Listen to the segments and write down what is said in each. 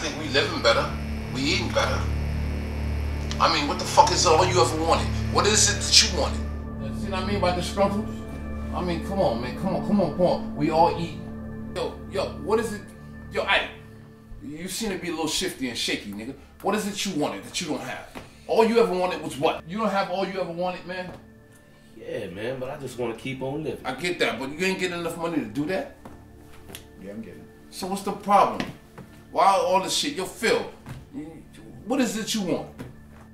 think we living better. We eating better. I mean, what the fuck is all you ever wanted? What is it that you wanted? See what I mean by disgruntled? I mean, come on, man. Come on, come on, come on. We all eat. Yo, yo, what is it? Yo, I. You seem to be a little shifty and shaky, nigga. What is it you wanted that you don't have? All you ever wanted was what? You don't have all you ever wanted, man? Yeah, man, but I just want to keep on living. I get that, but you ain't getting enough money to do that? Yeah, I'm getting it. So what's the problem? Why all this shit? Yo, Phil, what is it you want?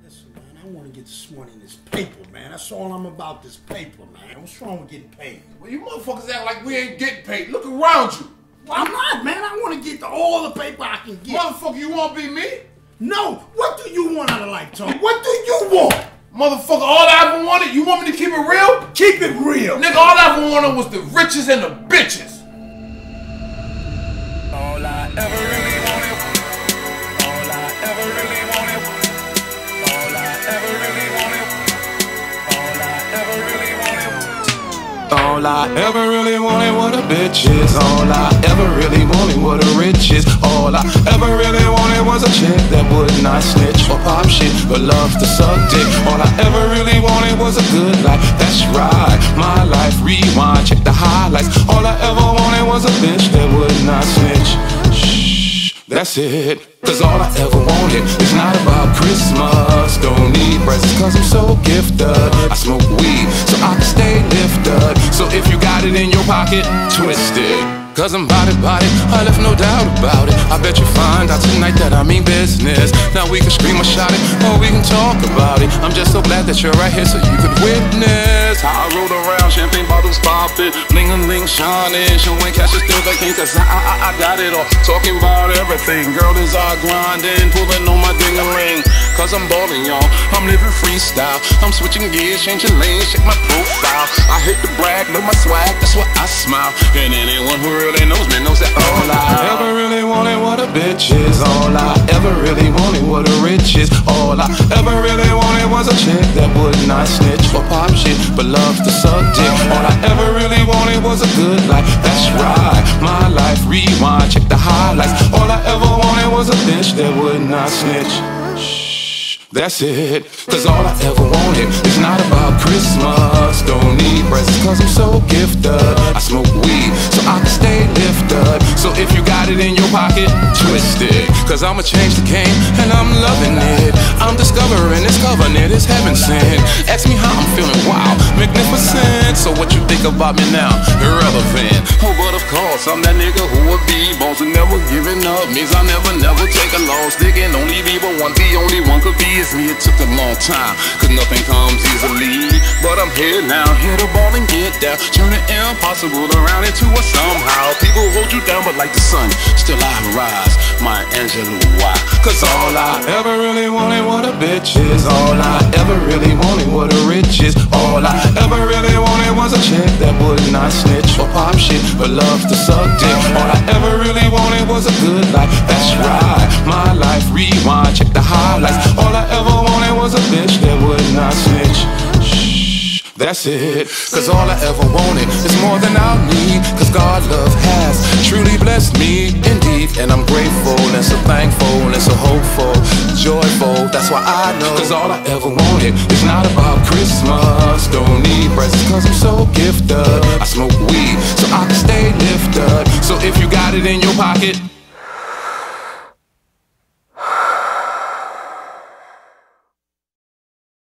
Listen, man, I want to get this money in this paper, man. That's all I'm about, this paper, man. What's wrong with getting paid? Well, you motherfuckers act like we ain't getting paid. Look around you. Well, I'm not, man. I want to get the, all the paper I can get. Motherfucker, you want to be me? No. What do you want out of life, Tony? What do you want? Motherfucker, all I ever wanted, you want me to keep it real? Keep it real. Nigga, all I ever wanted was the riches and the bitches. All I ever All I ever really wanted was a bitch is All I ever really wanted was a riches. All I ever really wanted was a chick that would not snitch or pop shit But loves to suck dick. All I ever really wanted was a good life. That's right, my life. Rewind, check the highlights. All I ever wanted was a bitch that would not snitch. Shh, that's it. Cause all I ever wanted is not about Christmas. Don't need presents cause I'm so gifted. I smoke weed so I can stay lifted. So if you got it in your pocket, twist it Cause I'm body body, I left no doubt about it. I bet you find out tonight that I mean business. Now we can scream or shout it, or we can talk about it. I'm just so glad that you're right here so you could witness. How I rode around, champagne bottles popping Bling a ling shining, showing cash is still king Cause I, I, I got it all, talking about everything Girl is all grinding, pulling on my ding-a-ling Cause I'm balling, y'all, I'm living freestyle. I'm switching gears, changing lanes, check my profile. I hate to brag, love my swag, that's why I smile. And anyone who really knows me knows that all I ever really wanted was a bitch is. All I ever really wanted was a riches All I ever really wanted was a chick that would not snitch for pop shit But loves to suck dick. All I ever really wanted was a good life. That's right, my life rewind, check the highlights. All I ever wanted was a bitch that would not snitch That's it, cause all I ever wanted is not about Christmas. Don't need presents cause I'm so gifted. I smoke weed so I can stay lifted. So if you got it in your pocket, twist it. Cause I'ma change the game and I'm loving it. I'm discovering this covenant is heaven sent. Ask me how I'm feeling, wow, magnificent. So what you think about me now? Irrelevant. Oh, but I'm that nigga who would be boss and never giving up Means I never, never take a loss. There only be but one, the only one could be is me It took a long time, cause nothing comes easily. But I'm here now, hit to ball and get down. Turn the impossible around into a somehow. People hold you down, but like the sun, still I rise Maya Angelou, why? Cause all I ever really wanted was a bitch is. All I ever really wanted was the riches All I ever not snitch or pop shit But loves to suck dick All I ever really wanted was a good life. That's right, my life. Rewind, check the highlights. All I ever wanted was a bitch that would not snitch. Shh, That's it, cause all I ever wanted is more than I'll need. Cause God love has truly blessed me indeed. And I'm grateful and so thankful and so hopeful, That's why I know, cause all I ever wanted is not about Christmas. Don't need presents cause I'm so gifted. I smoke weed so I can stay lifted. So if you got it in your pocket